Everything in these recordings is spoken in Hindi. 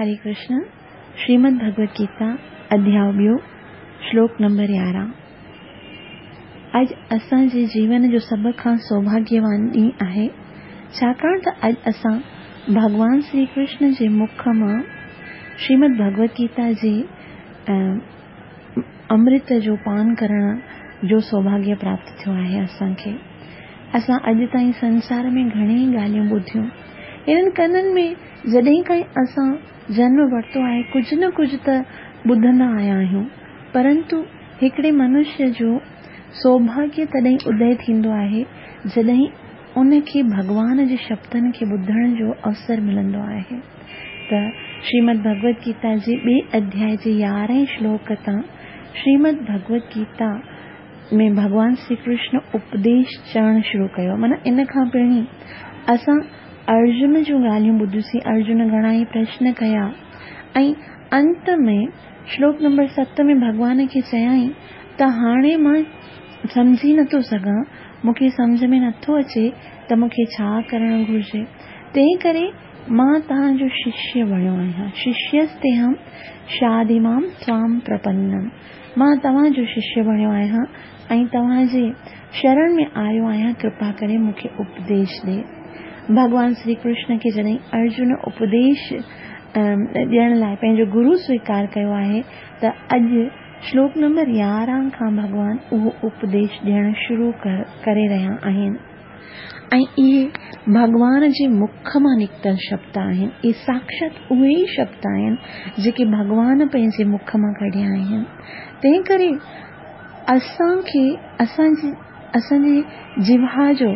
हरे कृष्ण, श्रीमद भगवत गीता, अध्याय श्लोक नंबर यारहं अॼु असांजे जीवन जो सभ खां सौभाग्यवान आहे छाकाणि त अॼु असां भॻवान श्री कृष्ण जे मुख माँ श्रीमद भगवत गीता जे अमृत जो पान करण जो सौभाग्य प्राप्त थियो आहे असांखे। असां अॼु ताईं संसार में घणेई ॻाल्हियूं ॿुधियूं। इन्हनि कननि में जॾहिं खां असां जन्म वरितो आहे, कुझु न कुझु त ॿुधंदा आया आहियूं। परंतु हिकिड़े मनुष्य जो सौभाग्य तॾहिं उदय थींदो आहे, जॾहिं उनखे भॻवान जे शब्दनि खे ॿुधण जो अवसर मिलंदो आहे। त श्रीमद भगवत गीता जे ॿिए अध्याय जे यारहें श्लोक तां श्रीमद भगवत गीता में भॻवान श्री कृष्ण उपदेश चवणु शुरू कयो। माना इन खां पहिरीं असां अर्जुन जूं ॻाल्हियूं ॿुधियूंसीं अर्जुन घणा ई प्रश्न कया। अंत में, श्लोक नंबर सत में भॻवान खे चयाई, त हाणे माँ सम्झी नथो सघां, मूंखे सम्झ में नथो अचे त मूंखे छा करणु घुर्जे। तंहिं करे माँ तव्हांजो शिष्य बणियो आहियाँ। शिष्यस्ते हम शादिमाम स्वाम प्रपन्नम। माँ तव्हांजो शिष्य बणियो आहियाँ ऐं शरण में आयो आहियाँ, कृपा करे मूंखे उपदेश ॾे। भॻवान श्री कृष्ण खे जॾहिं अर्जुन उपदेश ॾियण लाइ स्वीकार कयो आहे, त श्लोक नंबर यारहं खां भॻवान उहो उपदेश ॾियणु शुरू करे रहिया आहिनि। ऐं इहे भॻवान जे मुख माँ निकितल शब्द आहिनि। इहे साक्षात ई शब्द आहिनि जेके भॻवान पंहिंजे मुख माँ कढिया आहिनि। तंहिं करे असांखे जिभा जो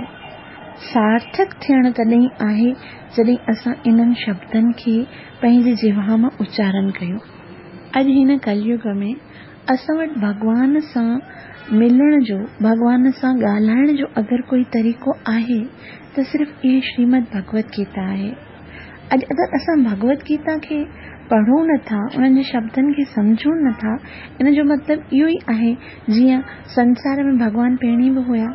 सार्थक थियणु तॾहिं आहे, जॾहिं असां इन्हनि शब्दनि खे पंहिंजे जिभा माँ उच्चारण कयूं। अॼु हिन कलयुग में असां वटि भॻवान सां मिलण जो, भॻवान सां ॻाल्हाइण जो अगरि कोई तरीक़ो आहे, त सिर्फ़ु इहे श्रीमद भगवत गीता आहे। अॼु अगरि असां भगवत गीता खे पढ़ूं नथा, उन्हनि जे शब्दनि खे सम्झूं नथा, इन जो मतिलबु इहो ई आहे, जीअं संसार में भॻवान पहिरीं बि हुया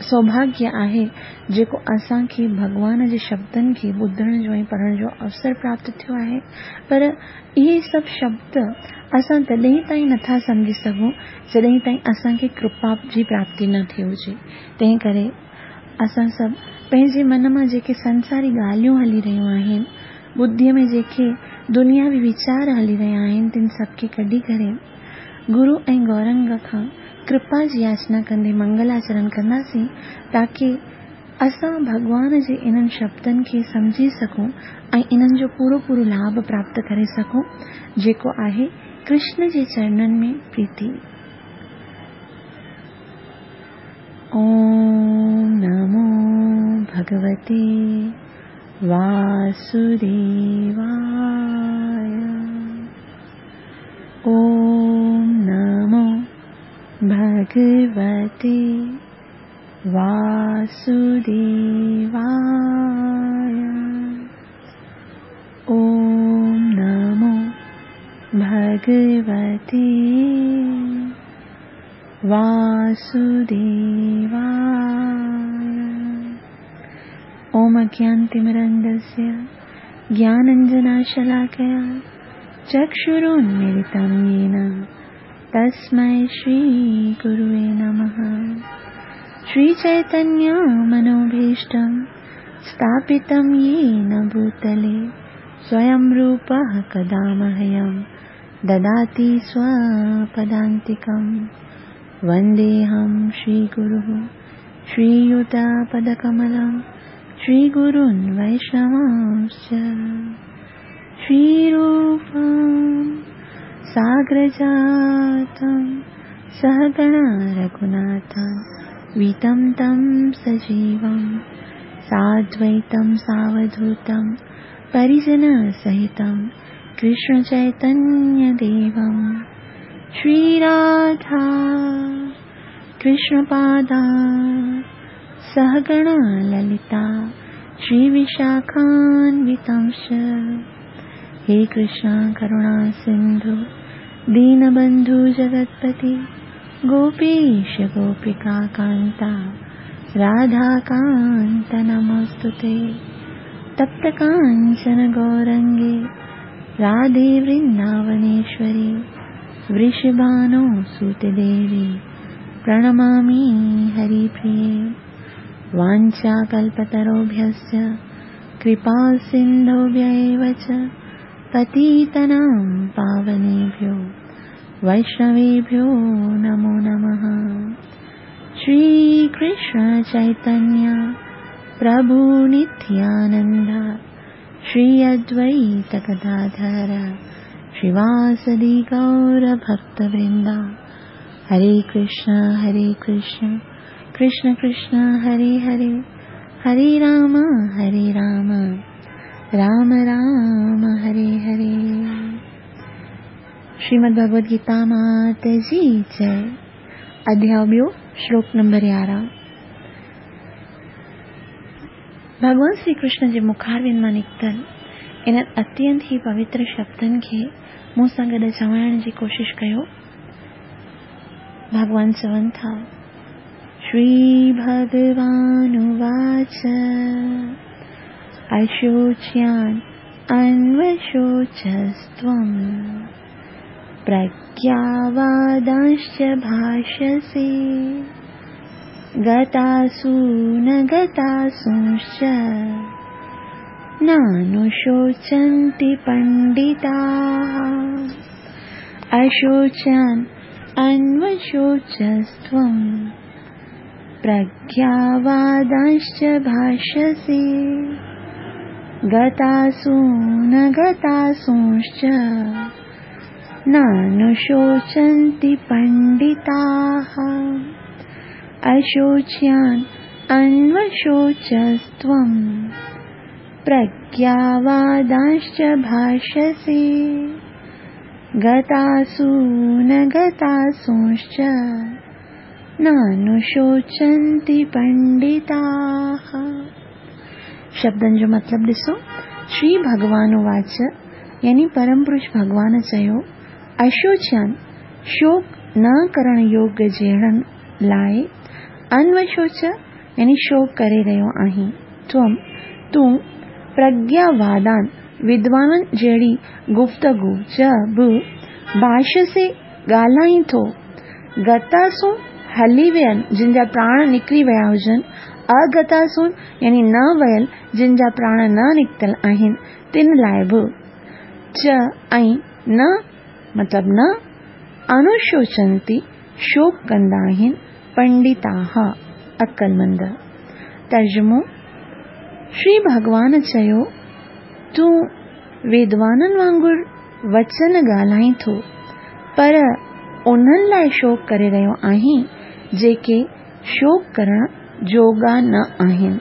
सौभाग्य आहे, जेको असांखे भॻवान जे शब्दनि खे ॿुधण जो ऐं पढ़ण जो अवसर प्राप्त थियो आहे। पर इहे सभु शब्द असां तॾहिं ताईं नथा सम्झी सघूं, जॾहिं ताईं असांखे कृपा जी प्राप्ति न थी हुजे। तंहिं करे असां सभु पंहिंजे मन माँ जेके संसारी ॻाल्हियूं हली रहियूं आहिनि में जेके दुनियावी वीचार हली रहिया आहिनि, तिन सभु खे कढी करे गुरु ऐं गौरंग खां कृपा जी याचना कंदे मंगलाचरण कंदासीं ताकी असां भॻवान जे इन्हनि शब्दनि खे सम्झी सघूं ऐं इन्हनि जो पूरो पूरो लाभ प्राप्त करे सघूं जेको आहे कृष्ण जे चरणनि में प्रीति। ॐ नमो भगवते वासुदेवाय। ॐ भगवते वासुदेवाय। ॐ नमो भगवते वासुदेवाय। ॐ अज्ञानतिमिरन्दस्य ज्ञानञ्जनाशलाकया चक्षुरुन्मिलितं येन तस्मै श्रीगुरुवे नमः। श्रीचैतन्यमनोभीष्टं स्थापितं येन भूतले स्वयं रूपः कदा मह्यं ददाति स्वपदान्तिकम्। वन्देऽहं श्रीगुरुः श्रीयुतापदकमलं श्रीगुरून् वैष्णवांश्च। श्रीरूपं साग्रजातं सहगणा रघुनाथं वितं तं सजीवं साद्वैतं सावधूतं परिजनसहितं कृष्णचैतन्यदेवं। श्रीराधा कृष्णपादा सहगणा ललिता श्रीविशाखान्वितांश हे कृष्ण करुणा सिन्धु दीनबन्धु जगत्पति गोपीश गोपिका कान्ता राधाकान्त नमोऽस्तु ते। तप्तकाञ्चन गौरङ्गे राधे वृन्दावनेश्वरी वृषभानो सुतदेवी प्रणमामि हरिप्रिये। वाञ्छाकल्पतरोभ्यश्च कृपासिन्धुभ्य एव च पतितनां पावनेभ्यो। वैष्णवेभ्यो नमो नमः। श्रीकृष्णचैतन्य प्रभुनित्यानन्द श्री अद्वैतगदाधर श्रीवासदि गौरभक्तवृन्दा हरे कृष्ण हरे कृष्ण कृष्ण कृष्ण हरे हरे। हरे राम हरे राम राम राम, हरे हरे। श्रीमद् भगवद गीता मात जी जय। अध्याय, श्लोक नंबर यारहं भॻवान श्री कृष्ण जे मुखारविंद माँ निकितल इन अत्यंत ई पवित्र शब्दनि खे मूं सां गॾु चवाइण जी कोशिश कयो भगवान चवनि था। श्री श्रीभगवानुवाच अशोच्यान् अन्वशोचस्त्वम् प्रज्ञावादांश्च भाषसे गतासु न गतासूंश्च नानुशोचन्ति पण्डिताः। अशोचान् अन्वशोचस्त्वम् प्रज्ञावादांश्च भाषसे गतासु न गतासूंश्च नानुशोचन्ति पण्डिताः। अशोच्यान् अन्वशोचस्त्वम् प्रज्ञावादांश्च भाषसे गतासु न गतासूंश्च नानुशोचन्ति पण्डिताः शब्दनि जो मतिलबु ॾिसो श्री भॻवान वाच यानी परम पुरुष भॻवान चयो अशोचन शोक न करण योग्य जहिड़नि लाइ अनवशोच, यानी शोक करे रहियो आहीं। तूं प्रज्ञावादान विद्वाननि जहिड़ी गुफ़्तगु च बि भाष्य ॻाल्हाईं थो गतासूं हली वियनि जिन प्राण निकिरी विया हुजनि अगतासूं यानी न वयल जिन जा प्राण न निकितल आहिनि, तिन लाइ बि च ऐं न, मतिलबु न अनुशोचंती शोक कंदा आहिनि पंडिताह अकलमंद तर्जुमो श्री भगवान चयो, तूं विद्वाननि वांगुरु वचन ॻाल्हाईं थो, पर उन्हनि लाइ शोक करे रहियो आहीं, जेके शोक करण जोगा न आहिनि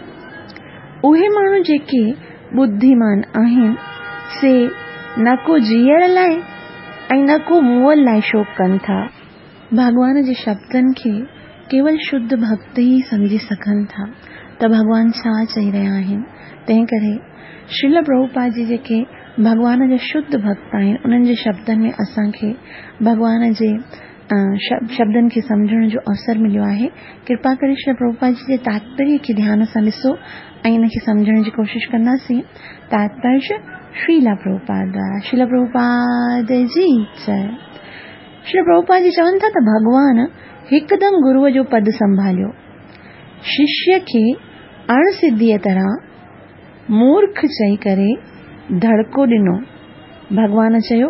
उहे माण्हू जेके बुद्धिमान आहिनि से न को जीअण लाइ ऐं न को मुअल लाइ शोक कनि था। भॻवान जे शब्दनि खे केवल शुद्ध भक्त ई सम्झी सघनि था। त भॻवान छा चई रहिया आहिनि? तंहिं करे शिल प्रभुपा जी जेके भॻवान जा शुद्ध भक्त आहिनि, उन्हनि जे शब्दनि में असांखे भॻवान जे शब्दनि खे सम्झण जो अवसर मिलियो आहे, कृपा करे श्री प्रभुपा जी जे तात्पर्य खे ध्यान सां ॾिसो ऐं इनखे सम्झण जी कोशिश कंदासीं। तात्पर्य श्रीला प्रभुपाद, शिल प्रभुपाद जी श्री प्रभुपाद जी चवनि था त भॻवान हिकदमि गुरूअ जो पद संभालियो। शिष्य खे अणसिद्धीअ तरह मूर्ख चई करे धड़को ॾिनो। भॻवान चयो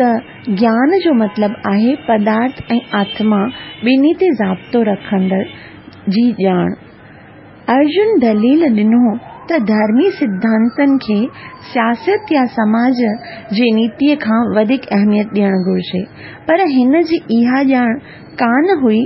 त ज्ञान जो मतलब आहे पदार्थ ऐं आत्मा बिन्हीं ते ज़ाब्तो रखंदड़। जी ॼाण। अर्जुन दलील ॾिनो त धर्मी सिद्धांतनि खे सियासत या समाज जी नीति का अहमियत ॾियणु घुर्जे। पर हिन जी इहा ॼाण कान हुई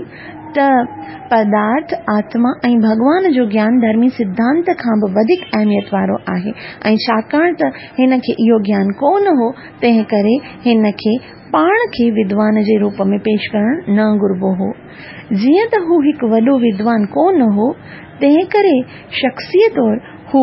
त पदार्थ, आत्मा, ऐं भॻवान जो ज्ञान धर्मी सिद्धांत खां बि वधीक अहमियत वारो आहे। ऐं छाकाणि त हिन खे इहो ज्ञान कोन हो, तंहिं करे हिन खे पाण खे विद्वान जे रूप में पेश करणु न घुर्बो हो। जीअं त हू हिकु वॾो विद्वान कोन हो, तंहिं करे शख़्सीअ तौरु हू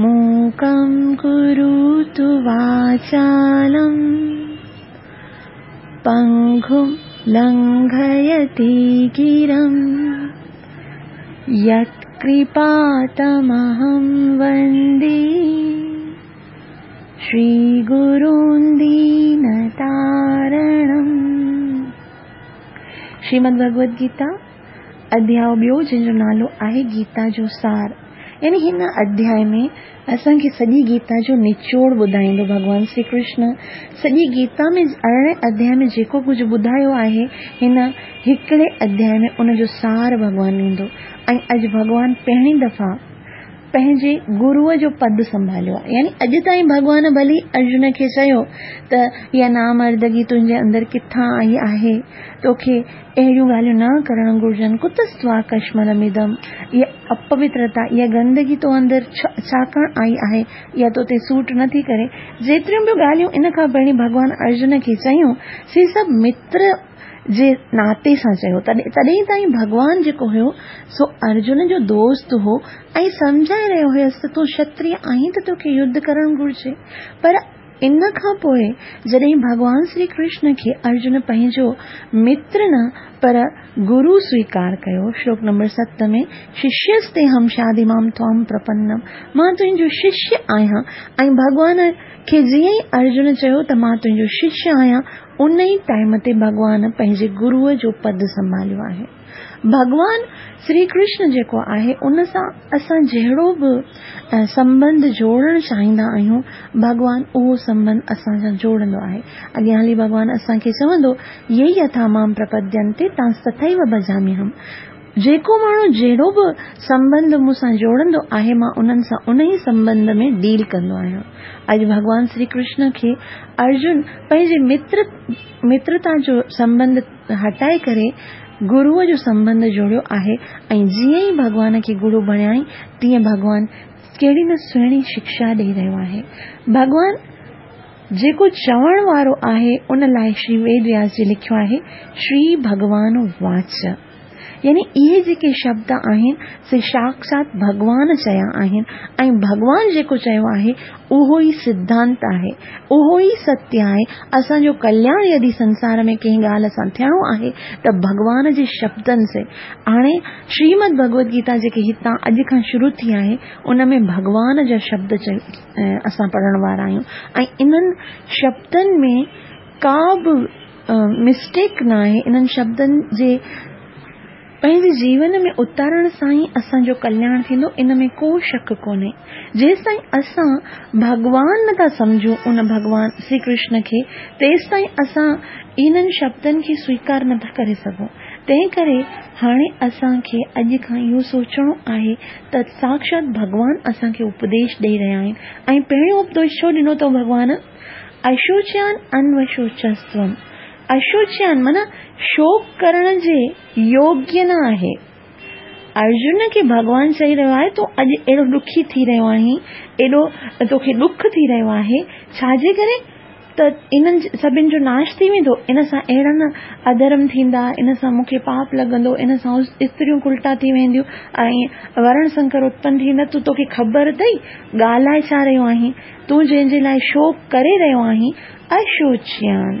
मूकं कुरुतु वाचालम् पङ्घुं लङ्घयति गिरम् यत्कृपातमहं वन्दे। श्रीगुरून्दीनतारणम्। श्रीमद् भगवद गीता अध्याय ॿियो जंहिंजो नालो आहे गीता जो सार यानी हिन अध्याय में असांखे सॼी गीता जो निचोड़ बुधाई भगवान श्री कृष्ण सॼी गीता में अरिड़हें अध्याय में जो कुछ ॿुधायो आहे, हिन अध्याय में उन जो सार भगवान ॾींदो अज भगवान पेरी दफ़ा पंहिंजे गुरूअ जो पद संभालियो आहे। यानी अॼु ताईं भॻवान भली अर्जुन खे चयो त इहा नामर्दगी तुंहिंजे अंदरि किथां आई आहे? तोखे अहिड़ियूं ॻाल्हियूं न करणु घुर्जनि। कुतस्त्वा कश्मलमिदम इहा अपवित्रता इहा गंदगी तो अंदरि छाकाणि आई आहे? इहा तोते सूट नथी करे? जेतिरियूं बि ॻाल्हियूं इन खां पहिरीं भॻवान अर्जुन खे चयूं, से सभु मित्र जे नाते सां चयो तॾहिं तॾहिं ताईं भॻवान जेको सो अर्जुन जो दोस्त हो, ऐं सम्झाए रहियो हुयसि क्षत्रिय आहीं त तोखे युद्ध करणु घुर्जे। पर इन खां पोइ, जॾहिं श्री कृष्ण खे अर्जुन पंहिंजो मित्र न, पर गुरु स्वीकार कयो, श्लोक नंबर सत में, शिष्यस्ते हम शादी माम त्वाम प्रपन्नम। माँ तुंहिंजो शिष्य आहियाँ, ऐं भॻवान जीअं ई अर्जुन चयो त शिष्य आहियाँ। उन टाइम ते भॻवान पंहिंजे गुरूअ जो पद संभालियो आहे। भॻवान श्री कृष्ण जेको आहे, उन सां असां संबंध जोड़णु चाहींदा आहियूं, भॻवान उहो संबंध असां सां जोड़ंदो आहे। अॻियाँ हली भॻवान असांखे चवंदो ये यथा माँ प्रपद्यंते तव्हां तथैव भजामी हम जेको माण्हू जहिड़ो बि संबंध मूंसां जोड़ंदो आहे, माँ उन ई संबंध में डील कंदो आहियाँ। अॼु भॻवान श्री कृष्ण खे अर्जुन पंहिंजे मित्र, मित्रता जो संबंध हटाए करे गुरूअ जो संबंध जोड़ियो आहे ऐं जीअं ई भॻवान खे गुरू बणियाई तीअं भॻवान कहिड़ी न सुहिणी शिक्षा ॾेई रहियो आहे। भॻवान जेको चवण वारो आहे, उन लाइ श्री वेद व्यास जी लिखियो आहे, श्री भॻवान वाच। यानी इहे जेके शब्द आहिनि, से साक्षात भॻवान चया आहिनि। ऐं भॻवान जेको चयो आहे, उहो ई सिद्धांत आहे, उहो ई सत्य आहे। असांजो कल्याण यदि संसार में कंहिं ॻाल्हि सां थियणो आहे, त भॻवान जे शब्दनि से। हाणे श्रीमद भगवत गीता जेके हितां अॼु खां शुरू थी आहे, उन में भॻवान जा शब्द असां पढ़ण वारा आहियूं। ऐं इन्हनि शब्दनि में का बि मिस्टेक न आहे इन्हनि शब्दनि जे पंहिंजे जीवन में उतारण सां ई असांजो कल्याण थींदो, इन में को शक कोन्हे। जेसि ताईं असां भॻवान नथा सम्झूं, उन भॻवान श्री कृष्ण खे, तेसि ताईं असां इन्हनि शब्दनि खे स्वीकार नथा करे सघूं। तंहिं करे हाणे असांखे अॼु खां इहो सोचणो आहे त साक्षात भॻवान असांखे उपदेश ॾेई रहिया आहिनि। ऐं पहिरियों उपदेश छो ॾिनो अथऊं भॻवान अशोच्यान अन्वशोचस्त्वम। अशोच्यान माना शोक करण जे योग्य न आहे। अर्जुन खे भॻवान चई रहियो आहे, तूं अॼु अहिड़ो ॾुखी थी रहियो आहीं एॾो तोखे ॾुख थी रहियो आहे। छाजे करे त इन्हनि सभिनि जो नाश थी वेंदो, इन सां अहिड़ा न अधर्म थींदा, इन सां मूंखे पाप लॻंदो, इन सां स्त्रियूं उल्टा थी वेंदियूं वरण संकर उत्पन्न थींदा, तूं तोखे ख़बर ॻाल्हाए छा रहियो आहीं? तूं जंहिंजे लाइ शोक करे रहियो आहीं? अशोच्यान।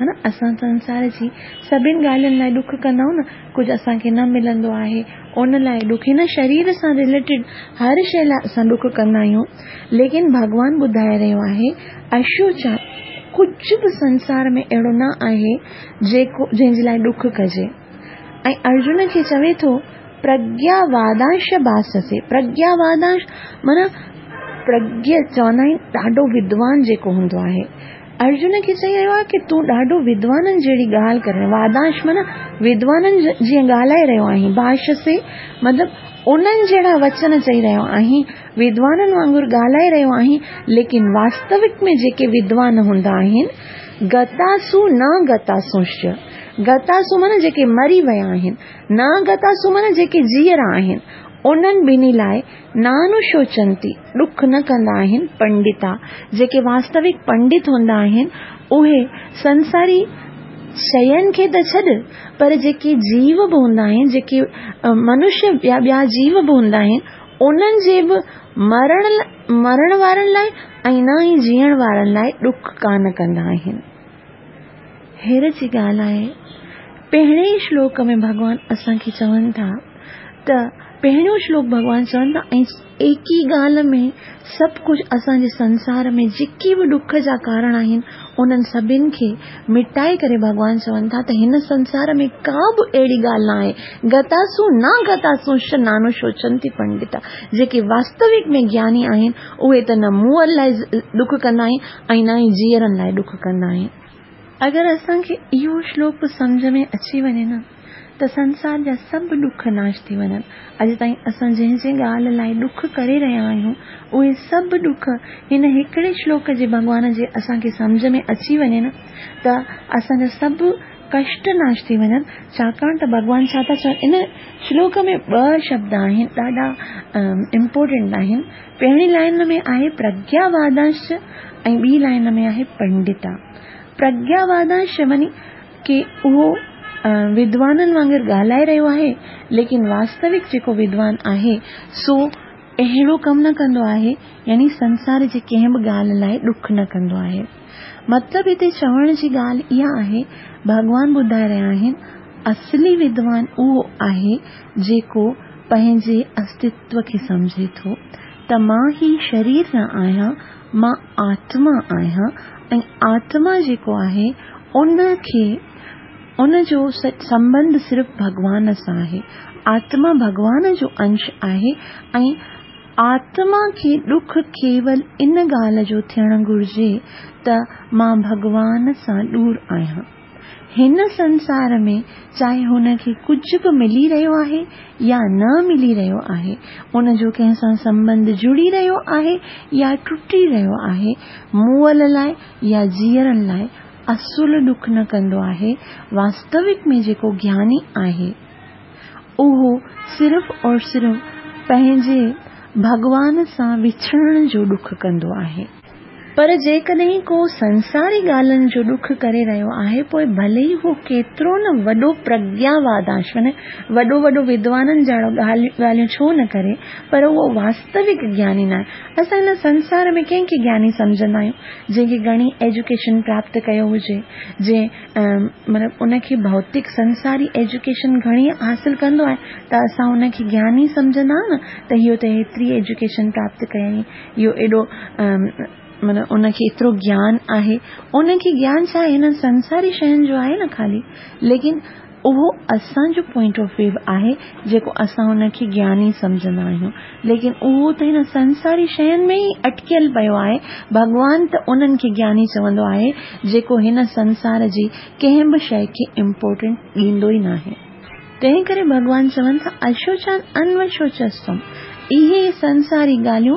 हा न? असां संसार जी सभिनि ॻाल्हियुनि लाइ ॾुख कंदा आहियूं न, कुझु असांखे न मिलंदो आहे। उन लाइ ॾुख, हिन शरीर सां रिलेटेड हर शइ लाइ असां ॾुख कंदा आहियूं। लेकिन भॻवान ॿुधाए रहियो आहे, अशोचा कुझु बि संसार में अहिड़ो न आहे जेको, जंहिंजे लाइ ॾुख कजे। ऐं अर्जुन खे चवे थो प्रज्ञा वादांश बाससे। प्रज्ञा वादांश माना प्रज्ञ चवंदा आहिनि विद्वान जेको हूंदो आहे। अर्जुन खे चई रहियो आहे की तूं ॾाढो विद्वाननि जहिड़ी ॻाल्हि कर वादांश माना विद्वाननि जीअं ॻाल्हाए रहियो आहीं। भाष से मतिलबु उन्हनि जहिड़ा वचन चई रहियो आहीं। विद्वाननि वांगुरु ॻाल्हाए रहियो आहीं। लेकिन वास्तविक में जेके विद्वान हूंदा आहिनि, गतासु न गतासुश्च। गतासु माना जेके मरी विया आहिनि। न गतासु माना जेके जीअरा आहिनि। उन्हनि ॿिन्ही लाइ नानुशोचंती ॾुख न कंदा आहिनि पंडिता। जेके वास्तविक पंडित हूंदा आहिनि, उहे संसारी शयुनि खे त छॾ, पर जेके जीव बि हूंदा आहिनि, जेके मनुष्य ॿिया ॿिया जीव बि हूंदा आहिनि, उन्हनि जे बि मरण मरण वारनि लाइ ऐं न ई जीअण वारनि लाइ ॾुख कान कंदा आहिनि। हेर जी ॻाल्हि आहे, पहिरें श्लोक में भॻवान असांखे चवनि था त पहिरियों श्लोक भॻवान चवनि था ऐं एक ॻाल्हि में सभु कुझु असांजे संसार में जेके बि ॾुख जा कारण आहिनि, उन्हनि सभिनि खे मिटाए करे भॻवान चवनि था। संसार में का बि अहिड़ी ॻाल्हि न आहे। गतासु न गतासु नानो सोचंती पंडिता जेके वास्तविक में ज्ञानी आहिनि, उहे त न मुंहं लाइ आहिनि, ऐं न ई जीअरनि लाइ कंदा आहिनि। अगरि असांखे इहो श्लोक सम्झ में अची वञे न त संसार जा सभु ॾुख नाश थी वञनि। अॼु ताईं असां जंहिं जंहिं ॻाल्हि लाइ ॾुख करे रहिया आहियूं, उहे सभु ॾुख हिन श्लोक जे भॻवान जे असांखे सम्झ में अची वञे न, त कष्ट नाश थी वञनि। छाकाणि चवनि? इन श्लोक में ॿ शब्द आहिनि, ॾाढा इम्पोर्टेंट आहिनि। पहिरीं लाइन में आहे प्रज्ञावादांश ॿी लाइन में आहे पंडिता। प्रज्ञावादांश मानी की उहो विद्वाननि वांगुरु ॻाल्हाए रहियो आहे, लेकिन वास्तविक जेको विद्वान आहे, सो अहिड़ो कमु न कंदो आहे, यानी संसार जे कंहिं बि ॻाल्हि लाइ ॾुख न कंदो आहे। मतिलबु हिते चवण जी ॻाल्हि इहा आहे, भॻवान ॿुधाए रहिया आहिनि, असली विद्वान उहो आहे जेको पंहिंजे अस्तित्व खे सम्झे थो, त माँ ही शरीर न आहियाँ, माँ आत्मा आहियाँ, ऐं आत्मा जेको आहे, उन खे उन जो संबंध सिर्फ़ भगवान सां आहे, आत्मा भगवान जो अंश ऐं आत्मा खे ॾुख केवल इन ॻाल्हि जो थियणु घुर्जे त माँ भॻवान सां दूर आहियाँ। हिन संसार में चाहे हुनखे कुझु बि मिली रहियो आहे या न मिली रहियो आहे, उन जो कंहिं सां संबंध जुड़ी रहियो आहे या टुटी रहियो आहे, मुअल लाइ या जीअरण लाइ असुल दुख न कंदो आहे, वास्तविक में जेको ज्ञानी आहे। उहो सिर्फ़ और सिर्फ़ पंहिंजे भगवान सां विछड़ण जो दुख कंदो आहे। पर जेकॾहिं को संसारी ॻाल्हियुनि जो ॾुख करे रहियो आहे, पोइ भले ई हू केतिरो न वॾो प्रज्ञावादांश माने वॾो वॾो विद्वाननि जहिड़ो ॻाल्हियूं छो न करे, पर उहो वास्तविक ज्ञानी न आहे। असां हिन संसार में कंहिंखे ज्ञानी सम्झंदा आहियूं? जंहिंखे घणी एजुकेशन प्राप्त कयो हुजे, जंहिं मतिलबु उनखे भौतिक संसारी एजुकेशन घणी हासिल कंदो आहे, त असां उनखे ज्ञानी सम्झंदा न, त इहो त हेतिरी एजुकेशन प्राप्त कयई। इहो एॾो माना एतिरो ज्ञान आहे। उनखे ज्ञान छा आहे संसारी शयुनि जो आहे न ख़ाली। लेकिन उहो असांजो पॉइंट ऑफ़ व्यू आहे, जेको असां उनखे ज्ञानी सम्झंदा लेकिन उहो त हिन संसारी शयुनि में ई अटकियल पियो आहे। भॻवान त उन्हनि खे ज्ञानी चवंदो आहे, जेको हिन संसार जी कंहिं बि शइ खे इम्पोर्टेंट ॾींदो ई न आहे करे भॻवान चवनि था, अशोचान अनवशोचस्तम। इहे संसारी ॻाल्हियूं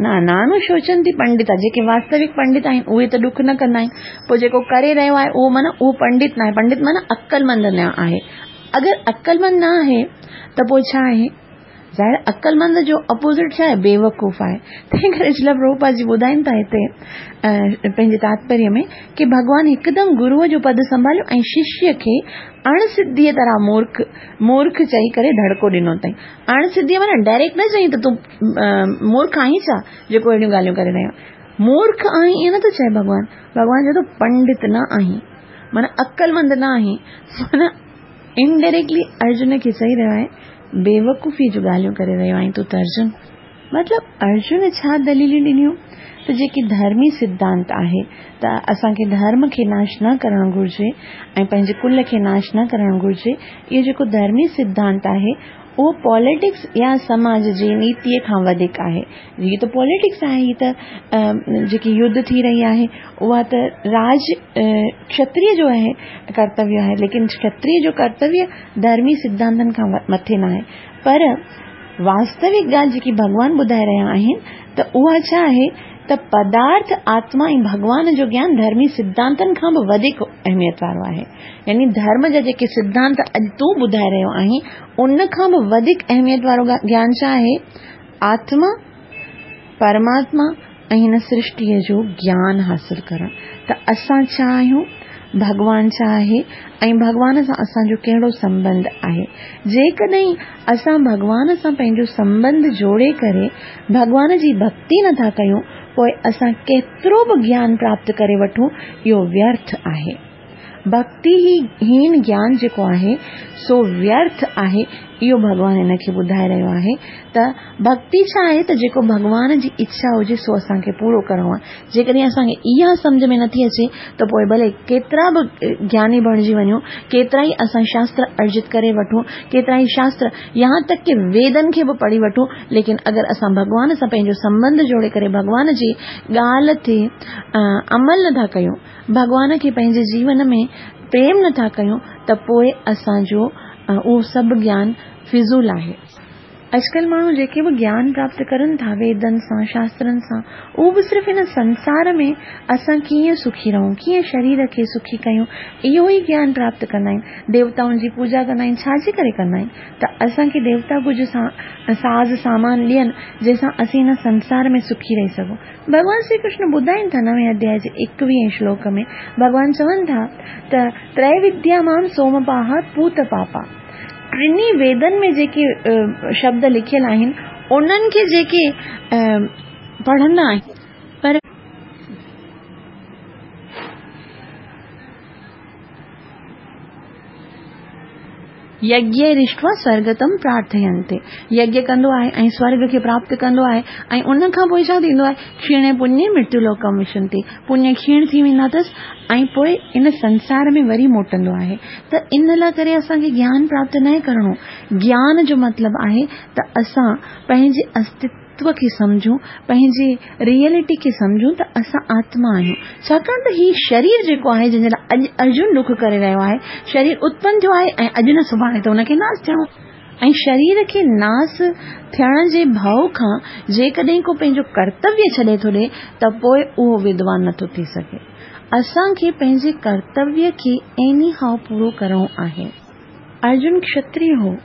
न नानो थी पंडित आहे वास्तविक पंडित आहिनि, उहे त ॾुख न कंदा आहिनि। पोइ जेको करे रहियो आहे, उहो माना पंडित ना पंडित माना अक्कलमंद न आहे। अगरि त पोइ छा आहे? ज़ाहिर अक्कलमंद जो अपोज़िट छा बेवकूफ़ आहे तंहिं करे शिला प्रभुपा जी ॿुधाइनि था हिते पंहिंजे तात्पर्य में कि भॻवानु हिकदमि गुरूअ जो पद संभालियो ऐं शिष्य खे अणसिद्धीअ तरह मूर्ख मूर्ख चई करे धड़को ॾिनो अथई अणसिद्धीअ माना डायरेक्ट न चई त तूं मूर्ख आहीं छा जेको अहिड़ियूं ॻाल्हियूं करे रहियो मूर्ख आहीं ईअं नथो चए भॻवानु भॻवानु चए थो पंडित न आहीं माना अक्लमंद न आहीं माना इनडायरेक्टली अर्जुन खे चई रहियो आहे बेवकूफ़ी जो ॻाल्हियूं करे रहियो आहीं तूं त अर्जुन मतिलबु, अर्जुन छा दलीलूं ॾिनियूं त जेकी धर्मी सिद्धांत आहे, त असांखे धर्म खे नाश न करणु घुर्जे, ऐं पंहिंजे कुल खे नाश न करणु घुर्जे, इहो जेको धर्मी सिद्धांत आहे उहो पॉलिटिक्स या समाज जी खां वधीक आहे। हीअ त पॉलिटिक्स आहे हीअ त युद्ध थी रही आहे उहा त राज क्षत्रिय जो आहे, कर्तव्य आहे। लेकिन क्षत्रिय जो कर्तव्य धर्मी सिद्धांतनि खां मथे न आहे। पर वास्तविक ॻाल्हि जेकी भॻवान ॿुधाए रहिया आहिनि, त उहा छा आहे त पदार्थ आत्मा ऐं भॻवान जो ज्ञान, धर्मी सिद्धांतनि खां बि वधीक अहमियत वारो आहे। यानी धर्म जा जेके सिद्धांत अॼु तूं ॿुधाए रहियो आहीं, उन खां बि वधीक अहमियत वारो ज्ञान छा आहे? आत्मा, परमात्मा ऐं हिन सृष्टिअ जो ज्ञान हासिल करणु। त असां छा आहियूं? भॻवान छा आहे? ऐं भॻवान सां असांजो कहिड़ो संबंध आहे? जेकॾहिं असां भॻवान सां पंहिंजो संबंध जोड़े करे भॻवान जी भक्ति नथा कयूं पोइ असां केतिरो ज्ञान प्राप्त करे इहो व्यर्थ आहे। भक्तिहीन ज्ञान जेको आहे, सो व्यर्थ आहे, इहो भॻवान हिन खे ॿुधाए रहियो आहे। त भक्ति छा त जेको भॻवान जी इच्छा हुजे, सो असांखे पूरो करिणो आहे। जेकॾहिं असांखे इहा सम्झ में नथी अचे, त भले केतिरा बि ज्ञानी बणिजी वञूं, केतिरा ई असां शास्त्र अर्जित करे वठूं, केतिरा ई शास्त्र यहाँ तक कि वेदनि खे बि पढ़ी वठूं, लेकिन अगरि असां भॻवान सां संबंध जोड़े करे भॻवान जी ॻाल्हि ते अमल नथा कयूं भॻवान के पंहिंजे जीवन में प्रेम नथा कयूं, त पोइ असो उहो सभु ज्ञान फिज़ूल आहे। अॼुकल्ह माण्हू जेके बि ज्ञान प्राप्त करनि था, वेदनि सां, शास्त्रनि सां उहो बि सिर्फ़ु हिन संसार में असां कीअं सुखी रहूँ, कीअं शरीर खे सुखी कयूं, इहो ई ज्ञान प्राप्त कंदा आहिनि। देवताउनि जी पूजा कंदा आहिनि छाजे करे कंदा आहिनि? त असांखे देवता कुझु साज़ सामान ॾियनि, जंहिंसां असीं हिन संसार में सुखी रही सघूं। भॻवान श्री कृष्ण ॿुधाइनि था, नवे अध्याय जे एकवीह श्लोक में, भॻवान चवनि था त त्रय विद्या सोमपाह पूत पापा। टिनी वेदन में जेके शब्द लिखियल आहिनि उन्हनि खे जेके पढ़ंदा आहिनि पर यज्ञ रिष्ट स्वर्गतम प्रार्थयन्ते। यज्ञ कंदो ऐं स्वर्ग के प्राप्त कंदो आहे, ऐं उन खां पोइ छा थींदो आहे? क्षीणे पुण्य मृत्यु लोकम विशंति। पुण्य क्षीण थी वेंदा अथसि ऐं पोइ इन संसार में वरी मोटंदो आहे। त इन लाइ करे असांखे ज्ञान प्राप्त न करणो। ज्ञान जो मतिलबु आहे त असां पंहिंजे अस्तित्व खे सम्झूं पंहिंजे रियलिटी खे सम्झूं, त असां आत्मा आहियूं छाकाणि त हीउ शरीर जेको आहे, जंहिंजे लाइ अॼु अर्जुन ॾुख करे रहियो आहे, शरीर उत्पन्न थियो आहे ऐं अॼु न सुभाणे त हुनखे नास थियणो। ऐं शरीर खे नास थियण जे भाव खां जेकॾहिं को पंहिंजो कर्तव्य छॾे थो ॾे त पोइ उहो विद्वान नथो थी सघे। असांखे पंहिंजे कर्तव्य खे एनी हाउ पूरो करणो आहे। अर्जुन क्षत्रिय हो,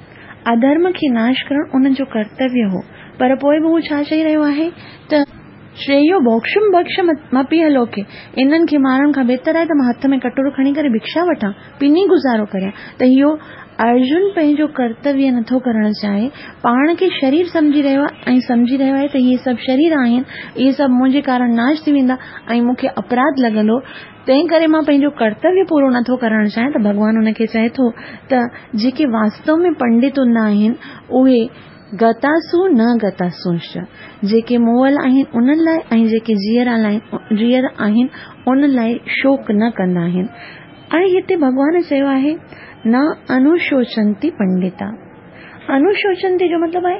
अधर्म खे नाश करणु उन जो कर्तव्य हो। पर पोइ बि हू छा चई रहियो आहे त श्रेयो मोक्षम बक्ष माँ पी हलोके इन्हनि खे मारण खां बहितर आहे त माँ हथ में कटोरो खणी करे भिक्षा वठां। पिनी गुज़ारो करियाँ। त इहो अर्जुन पंहिंजो कर्तव्य नथो करणु चाहे। पाण खे शरीर सम्झी रहियो आहे ऐं सम्झी रहियो आहे त इहे सभु शरीर आहिनि इहे सभु मुंहिंजे कारण नाश थी वेंदा ऐं मूंखे अपराध लॻंदो तंहिं करे माँ पंहिंजो कर्तव्य पूरो नथो करणु चाहियाँ त भॻवानु हुनखे चए थो त जेके वास्तव में पंडित हूंदा आहिनि, उहे गतासू न गतासूंश जेके मोअल आहिनि उन्हनि लाइ, ऐं जेके जीअर जीअर आहिनि, उन लाइ शोक न कंदा आहिनि। ऐं हिते भॻवान चयो आहे, न अनुशोचंती पंडिता। अनुशोचंती जो मतिलबु आहे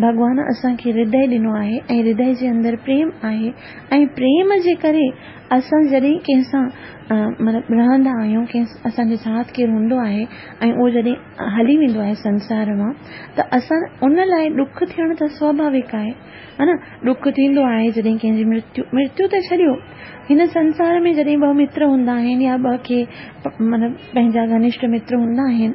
भॻवान असांखे हृदय ॾिनो आहे हृदय जे अंदरि प्रेम ऐं प्रेम जे करे असां जॾहिं कंहिंसां मतिलबु रहंदा आहियूं, कंहिं असांजे साथ केरु हूंदो आहे ऐं हली वेंदो आहे संसार माँ, त असां उन लाइ ॾुख त स्वाभाविक आहे, हा न? ॾुख थींदो आहे जॾहिं कंहिंजी मृत्यु मृत्यु त छॾियो। हिन संसार में जॾहिं ॿ मित्र हूंदा या ॿ खे मतिलबु घनिष्ठ मित्र आहिनि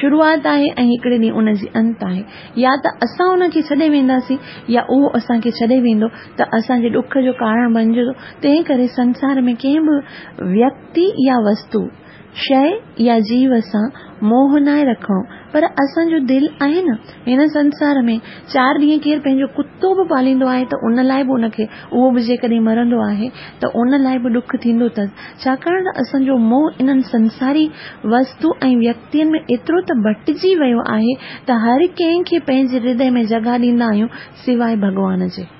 शुरुआत आहे ऐं हिकिड़े ॾींहुं अंत आहे। या त असां उनखे छॾे वेंदासीं, या उहो असांखे छॾे वेंदो, त असांजे ॾुख जो कारण बणजंदो। तंहिं करे संसार में कंहिं बि व्यक्ति या वस्तु शइ या जीव सां मोह न रखणो पर असांजो दिलि आहे न, हिन संसार में चार ॾींहं केरु पंहिंजो कुतो बि पालींदो आहे त उन लाइ बि उनखे, उहो बि जेकॾहिं मरंदो आहे, त उन लाइ बि ॾुख थींदो अथसि। असांजो मोह इन्हनि संसारी वस्तु ऐं व्यक्तियुनि में एतिरो त भटिजी आहे त हर पंहिंजे हृदय में जॻह ॾींदा आहियूं सवाइ भॻवान जे।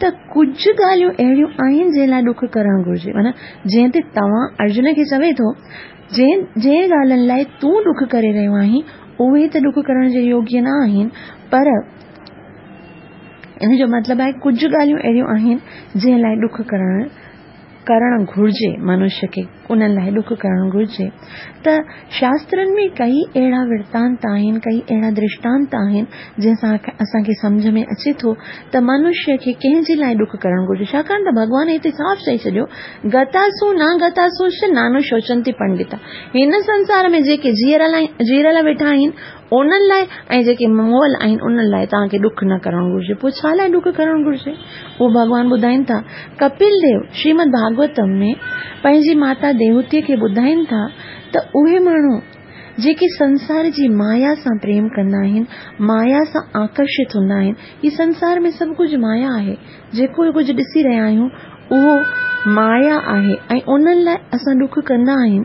त कुझु ॻाल्हियूं अहिड़ियूं आहिनि जंहिं लाइ ॾुख घुरिजे। माना जंहिं ते तव्हां अर्जुन के चवे तो जंहिं जंहिं ॻाल्हियुनि लाइ तूं ॾुख करे रहियो आहीं, उहे त ॾुख करण जे योग्य न आहिनि। पर इन जो मतिलबु आहे कुझु ॻाल्हियूं अहिड़ियूं आहिनि जंहिं लाइ करणु घुर्जे, मनुष्य खे उन लाइ ॾुख करणु घुरिजे। त शास्त्रनि में कई अहिड़ा वृतांत आहिनि, कई अहिड़ा दृष्टांत आहिनि जंहिंसां असांखे सम्झ में अचे थो, त मनुष्य खे कंहिंजे लाइ ॾुख करणु घुरिजे? छाकाणि त भॻवान हिते साफ़ चई छॾियो गतासू न गतासू नानो शोचंती पंडिता। हिन संसार में जेके जीअरल वेठा उन्हनि लाइ ऐं जेके मोल आहिनि, उन्हनि लाइ तव्हांखे ॾुख न करणु घुरिजे। पोइ छा लाइ ॾुख करणु घुरिजे? उहो ॿुधाइनि था। कपिल देव, श्रीमद भागवतम में पंहिंजी माता देवतीअ खे ॿुधाइनि था त उहे माण्हू जेके संसार जी माया सां प्रेम कंदा आहिनि, माया सां आकर्षित हूंदा आहिनि ही संसार में सभु कुझु माया आहे। जेको कुझु ॾिसी रहिया आहियूं, उहो माया आहे। ऐं उन्हनि लाइ असां ॾुख कंदा आहियूं।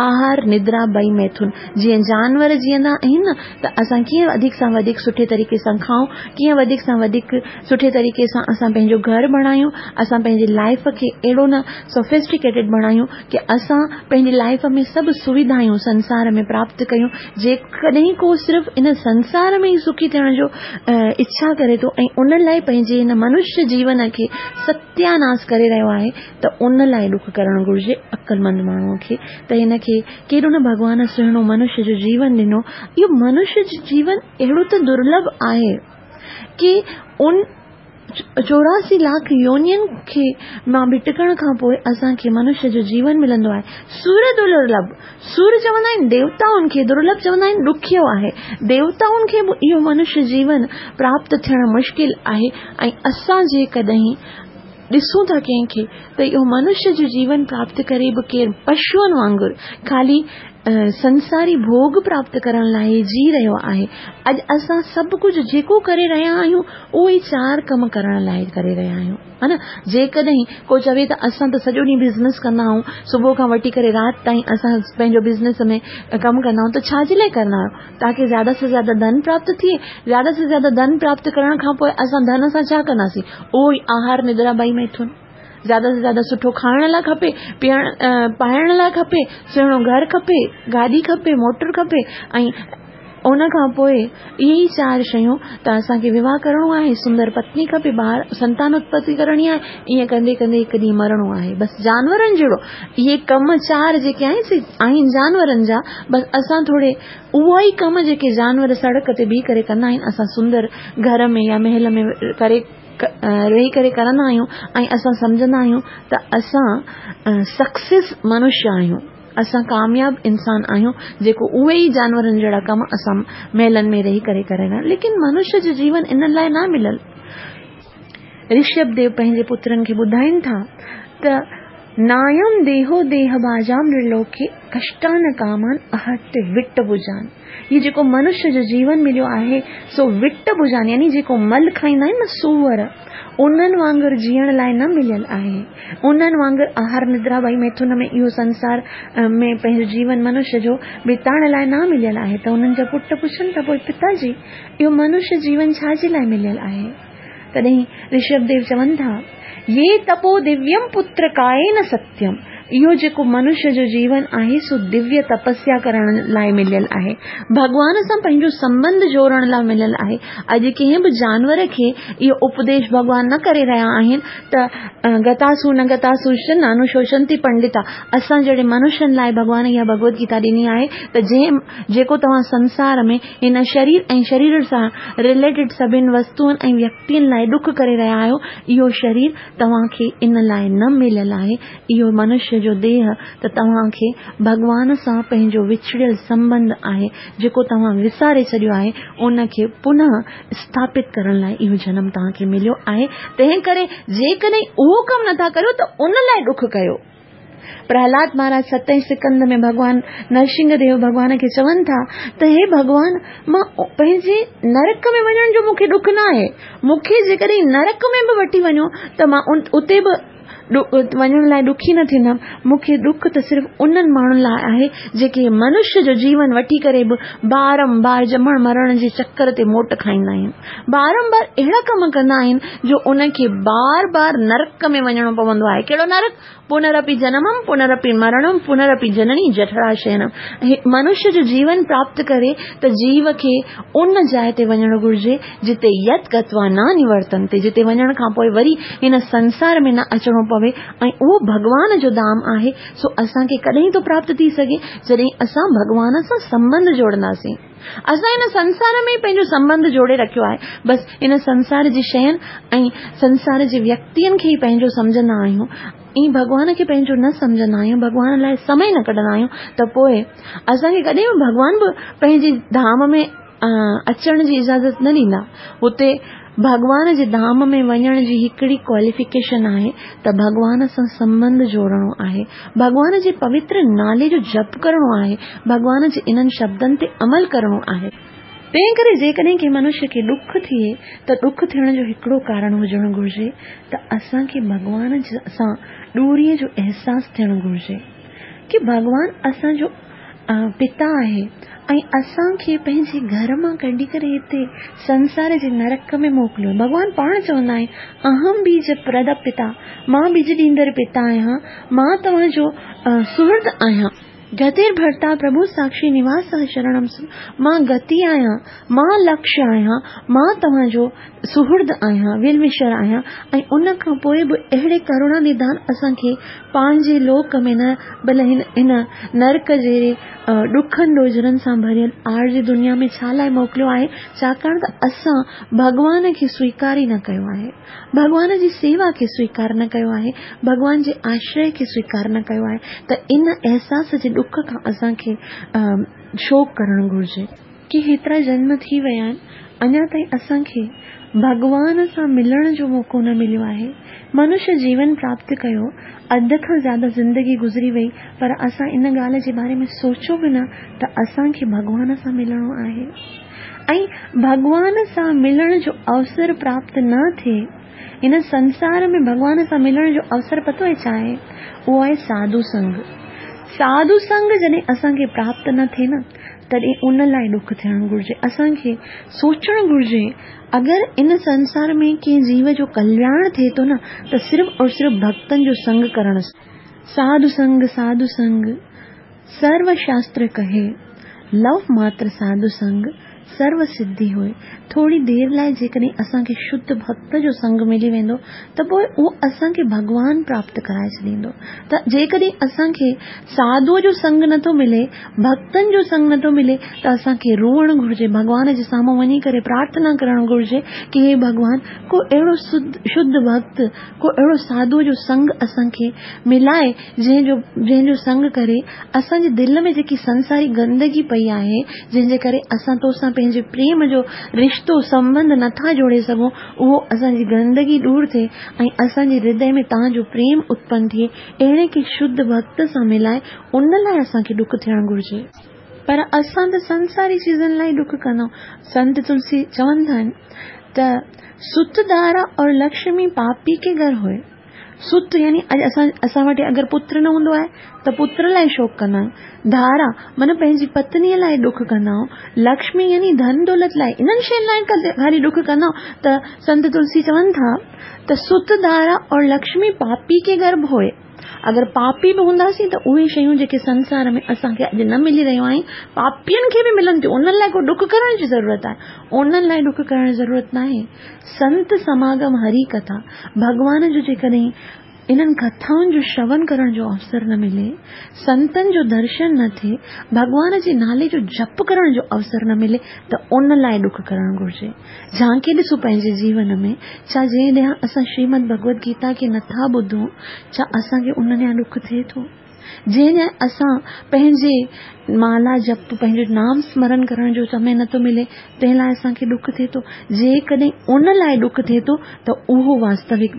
आहार, निद्रा ॿई मैथुन। जीअं जानवर जीअंदा आहिनि न त असां कीअं वधीक सां वधीक सुठे तरीक़े सां खाऊं, कीअं वधीक सां वधीक सुठे तरीक़े सां असां पंहिंजो घर बणायूं, असां पंहिंजी लाइफ खे अहिड़ो न सोफिस्टिकेटेड बणायूं की असां पंहिंजी लाइफ में सभु सुविधायूं संसार में प्राप्त कयूं। जेकॾहिं को सिर्फ़ु इन संसार में ई सुखी थियण जो इच्छा करे थो ऐं उन लाइ पंहिंजे हिन मनुष्य जीवन खे सत्यानाश करे रहियो आहे, त उन लाइ ॾुख करणु घुर्जे अक़लमंद माण्हूअ खे। त हिन खे केॾो न भॻवान सुहिणो, मनुष्य जो जीवन ॾिनो, इहो मनुष्य जो जीवन अहिड़ो त दुर्लभ आहे की उन चौरासी लाख योनियुनि खे माँ भिटकण खां पोइ असांखे मनुष्य जो जीवन मिलंदो आहे। सूर्य दुर्लभ। सूर्य चवंदा आहिनि, देवताउनि दुर्लभ चवंदा आहिनि, ॾुखियो आहे। देवताउनि इहो मनुष्य जीवन प्राप्त थियणु मुश्किल ऐं असां जेकॾहिं ॾिसूं था कंहिंखे त इहो मनुष्य जो जीवन प्राप्त करे बि केरु पशुअनि वांगुरु, ख़ाली संसारी भोग प्राप्त करण लाइ जी रहियो आहे। अॼु असां सभु कुझु जेको करे रहिया आहियूं, उहे चार कम करण लाइ करे रहिया आहियूं, हा न? जेकॾहिं को चवे त असां त सॼो ॾींहुं बिज़नेस कंदा आहियूं, सुबुह खां वठी करे राति ताईं असां पंहिंजो बिज़नेस में कमु कंदा आहियूं, त छाजे लाइ कंदा आहियूं? ताकी ज़्यादा से ज़्यादा धन प्राप्त थिए, ज़्यादा से ज़्यादा धन प्राप्त करण खां पोइ असां धन सां छा कंदासीं? उहो ई आहार निद्रा ॿई मैथुन ज़्यादा से ज़्यादा सुठो खाइण लाइ खपे, पीअण पाइण लाइ खपे, सुहिणो घर खपे, गाॾी खपे, मोटर खपे, ऐं उन खां चार शयूं त विवाह करणो आहे, सुंदर पत्नी खपे, ॿार, संतान उत्पत्ति करणी आहे ईअं कंदे कंदे हिकु ॾींहुं मरणो आहे। बसि जानवरनि जहिड़ो, इहे कम चार जेके आहिनि आहिनि जानवरनि जा, बसि असां थोरे उहा ई कम जेके जानवर सड़क ते बीह करे कंदा सुंदर घर में या महल में करे वेही करे करंदा आहियूं ऐं असां सम्झंदा आहियूं त असां सक्सेस मनुष्य आहियूं। असां कामयाब इंसान आहियूं, जेको उहे ई जानवरनि जहिड़ा कम असां महलनि में रही करे करे लेकिन मनुष्य जो जीवन इन लाइ न मिलल। ऋषभ देव पंहिंजे पुत्रनि खे ॿुधाइनि था त नायम देहो देह बाजाम त्रिलोके कष्टान कामान अहट विट भुजान हीउ जेको मनुष्य जो जीवन मिलियो आहे, सो विट भुजान यानी जेको मल खाईंदा आहिनि न, सूअर, उन्हनि वांगुरु जीअण लाइ न मिलियल आहे। उन्हनि वांगुरु आहार निद्रा, भई मैथुन में इहो संसार में पंहिंजो जीवन मनुष्य जो बिताइण लाइ न मिलियल आहे। त उन्हनि जा पुट पुछनि त पोइ पिताजी, इहो मनुष्य जीवन छाजे लाइ मिलियल आहे? तॾहिं ऋषभ देव चवनि था ये तपो दिव्यम पुत्र काए न सत्यम। इहो जेको मनुष्य जो जीवन आहे, सो दिव्य तपस्या करण लाइ मिलियल आहे। भॻवान सां पंहिंजो संबंध जोड़ण लाइ मिलियल आहे। अॼु कंहिं बि जानवर खे इहो उपदेश भॻवान न करे रहिया आहिनि, त गतासु न गतासु नानु शोषंती पंडिता, असां जहिड़े मनुष्यनि लाइ भॻवान इहा भगवत गीता ॾिनी आहे, त जंहिं, जेको तव्हां संसार में हिन शरीर ऐं शरीर सां रिलेटेड सभिनि वस्तुअनि ऐं व्यक्तियुनि लाइ ॾुख करे रहिया आहियो, इहो शरीर तव्हांखे इन लाइ न मिलियल आहे। इहो मनुष्य जो देह, त तव्हांखे भॻवान सां पंहिंजो विछड़ियल संबंध आहे, जेको तव्हां विसारे छॾियो आहे, उनखे पुनः स्थापित करण लाइ इहो जनम तव्हांखे मिलियो आहे। तंहिं करे जेकॾहिं उहो कमु नथा करियो, त उन ॾुख कयो। प्रहलाद महाराज सतें सिकंद में भगवान नरसिंह देव भगवान खे चवनि था, त हे भगवान, माँ नरक में वञण जो मूंखे ॾुख न आहे मूंखे जेकॾहिं नरक में बि वठी वञो, त उते वञण लाइ ॾुखी न थींदमि मूंखे ॾुख त सिर्फ़ु उन्हनि माण्हुनि लाइ आहे, जेके मनुष्य जो जीवन वठी करे बि बारम्बार ॼमण मरण जे चकर ते मोट खाईंदा आहिनि। बारम्बार अहिड़ा कम कंदा आहिनि, जो उनखे बार बार नरक में वञणो पवंदो आहे। कहिड़ो नरक? पुनरपि जनमम, पुनरपि मरणम, पुनरपि जननी जठराशयनम मनुष्य जो जीवन प्राप्त करे त जीव खे उन जाइ ते वञणु घुर्जे, जिते यत गत्वा न निवर्तन ते जिते वञण खां पोइ वरी हिन संसार में न अचणो पवे ऐं उहो भॻवान जो धाम आहे, सो असांखे कॾहिं थो प्राप्त थी सघे, जॾहिं असां भॻवान सां संबंध जोड़ंदासीं। असां हिन संसार में पंहिंजो संबंध जोड़े रखियो आहे। बसि हिन संसार जी शयुनि ऐं संसार जे व्यक्तियुनि खे ई पंहिंजो सम्झंदा आहियूं। ऐं भॻवान खे पंहिंजो न सम्झंदा आहियूं भॻवान लाइ समय न कढंदा आहियूं, त पोइ असांखे कॾहिं बि भॻवान बि पंहिंजी धाम में अचण जी इजाज़त न ॾींदा। हुते भॻवान जे धाम में वञण जी क्वालिफिकेशन आहे, त भॻवान सां संबंध जोड़णो आहे। भॻवान जे पवित्र नाले जो जप करणो आहे भॻवान जे इन्हनि शब्दनि ते अमल करणो आहे। तंहिं करे जेकॾहिं मनुष्य खे ॾुख थिए, त ॾुख थियण जो कारण हुजणु घुर्जे, त असांखे भॻवान सां ॾूरीअ जो अहसासु थियणु घुर्जे। कि भॻवानु असांजो पिता आहे ऐं असांखे पंहिंजे घर माँ कढी करे हिते संसार जे नरक में मोकिलियो। भॻवानु पाण चवंदा आहिनि अहम बीज प्रद पिता माँ बीज ॾींदड़ पिता आहियाँ, माँ तव्हांजो सुहृद आहियाँ। गतिर भरता प्रभु साक्षी निवास शरणम माँ गति आहियाँ माँ लक्ष्य आहियाँ माँ तव्हांजो सुहृद आहियाँ विलविशर आहियाँ उन अहिड़े करुणा निदान असांखे लोक में न भले हिन नरक जहिड़े ॾुखनि डोजरनि सां भरियल आर जी दुनिया में छा लाइ मोकिलियो आहे? छाकाणि स्वीकार ई न आहे। भॻवान जी सेवा खे स्वीकार न कयो भॻवान जे आश्रय खे स्वीकार न कयो आहे। त इन ॾुख खां असांखे शोक करणु घुर्जे। की हेतिरा जन्म थी विया आहिनि, अञा ताईं असांखे भॻवान सां मिलण जो मौक़ो न मिलियो आहे। मनुष्य जीवन प्राप्त कयो, अधु खां ज़्यादा ज़िंदगी गुज़री वई, पर असां इन ॻाल्हि जे बारे में सोचियो बि न त असांखे भॻवान सां मिलणो आहे। ऐं भॻवान सां मिलण जो अवसर प्राप्त न थिए, इन संसार में भॻवान सां मिलण जो अवसर पतो छा आहे? उहो आहे साधु संग साधु संग जॾहिं असांखे प्राप्त न थे न, तॾहिं उन लाइ ॾुख थियणु घुर्जे। असांखे सोचणु घुर्जे, अगरि इन संसार में कंहिं जीव जो कल्याण थे तो न, त सिर्फ़ और सिर्फ़ भक्तन जो संग करण साधु संग साधु संग सर्व शास्त्र कहे, लव मात्र साधु संग सर्व सिद्धि हुए थोरी देर लाइ जेकॾहिं असांखे शुद्ध भक्त जो संग मिली वेंदो, त पोइ उहो भॻवान प्राप्त कराए छॾींदो। त जेकॾहिं असांखे साधुअ जो संग नथो मिले, भक्तनि जो संग नथो मिले, त असांखे रोअणु घुर्जे भॻवान जे साम्हूं वञी करे प्रार्थना करणु घुर्जे कि हे भॻवान को अहिड़ो शुद्ध भक्त, को अहिड़ो साधुअ जो संग असांखे मिलाए जंहिंजो जंहिंजो संग करे असांजे दिलि में जेकी संसारी गंदगी पई आहे जंहिंजे करे असां तोसां पंहिंजे प्रेम जो रिश्तो, संबंध नथा जोड़े सघूं, उहो असांजी गंदगी दूर थिए ऐं असांजे हृदय में तव्हांजो प्रेम उत्पन्न थिए। अहिड़े के शुद्ध भक्त सां मिलाए उन लाइ असांखे ॾुख थियणु घुर्जे। पर असां त संसारी चीजनि लाइ कंदा। संत तुलसी चवंदा आहिनि त सुतदारा और लक्ष्मी पापी के घर हुए। सुत यानी असां असां वटि अगरि पुत्र न हूंदो आहे त पुत्र लाइ शोक कंदा धारा, मन पंहिंजी पत्नीअ लाइ दुख कदा लक्ष्मी यानी धन दौलत लाइ इन्हनि शयुनि दुख कदा ॾुख त संत तुलसी चवन था सुत धारा और लक्ष्मी पापी के गर्भ होए। अगरि पापी बि हूंदासीं त उहे शयूं जेके संसार में असांखे अॼु न मिली रहियूं आहिनि, पापियुनि खे बि मिलनि थियूं। उन्हनि लाइ को करण जी ज़रूरत आहे। उन्हनि लाइ ॾुख करण जी ज़रूरत न संत समागम हरी कथा भॻवान जो जेकॾहिं इन्हनि कथाउनि जो श्रवन करण जो अवसर न मिले, संतन जो दर्शन न थिए भॻवान जे नाले जो जप करण जो अवसर न मिले, त उन लाइ ॾुख करणु घुर्जे। झांके ॾिसूं पंहिंजे जीवन में, छा जंहिं ॾियाँ असां श्रीमद भगवत गीता खे नथा ॿुधूं, छा असांखे उन ॾियाँ ॾुख थिए थो? जंहिं पैं असां पंहिंजे माला जप पंहिंजो नाम स्मरण करण जो समय नथो मिले, तंहिं लाइ असांखे ॾुख थिए थो जेकॾहिं उन लाइ ॾुख थिए थो त उहो वास्तविक